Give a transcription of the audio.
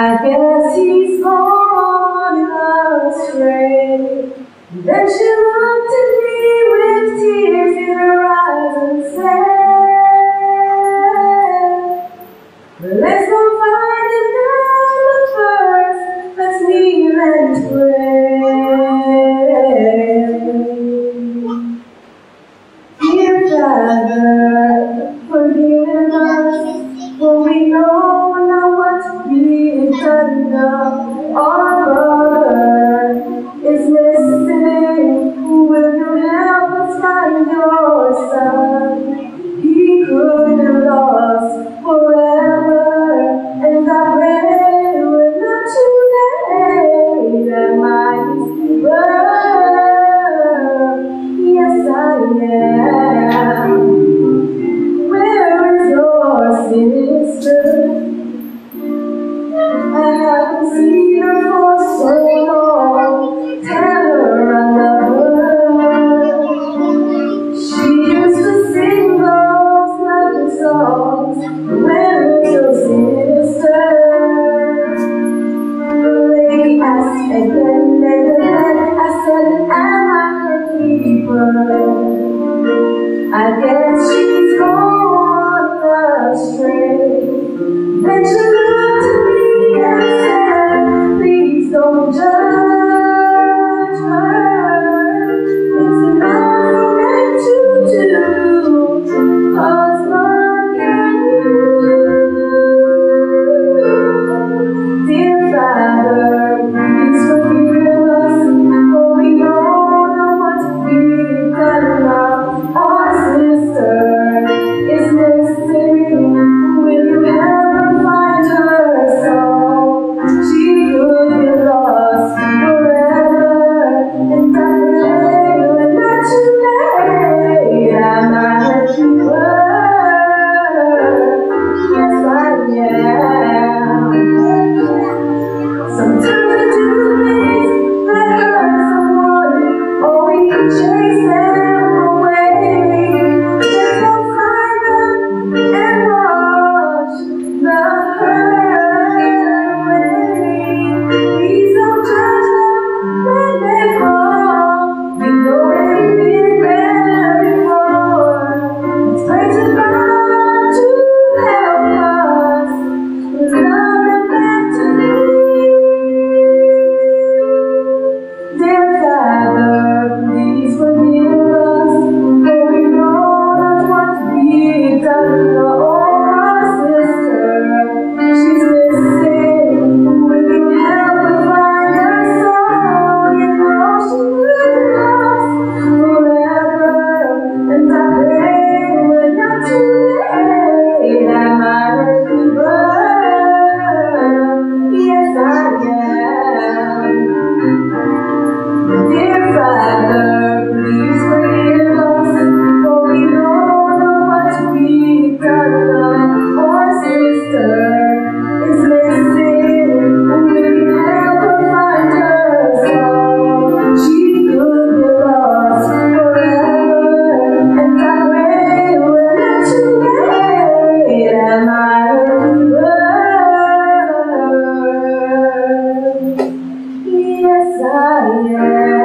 I guess he's gone astray. Then she nadie desire.